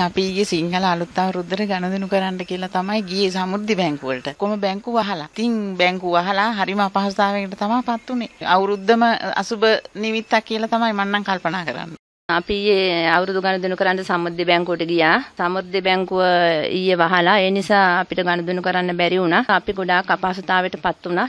අපි ඊයේ සිංහල අලුත් අවුරුද්දට ගණදෙනු කරන්න කියලා තමයි ගියේ සමුද්දි බැංකුවලට. කොහොම බැංකුව වහලා. ඉතින් බැංකුව වහලා හරිම අපහසුතාවයකට තමයි පත් උනේ. අවුරුද්දම අසුබ නිමිත්තක් කියලා තමයි මම නම් කල්පනා කරන්නේ. අපි ඊයේ අවුරුදු ගණදෙනු කරන්න සමුද්දේ බැංකුවට ගියා. සමුද්දේ බැංකුව ඊයේ වහලා ඒ නිසා අපිට ගණදෙනු කරන්න බැරි වුණා. අපි ගොඩාක් අපහසුතාවයට පත් වුණා.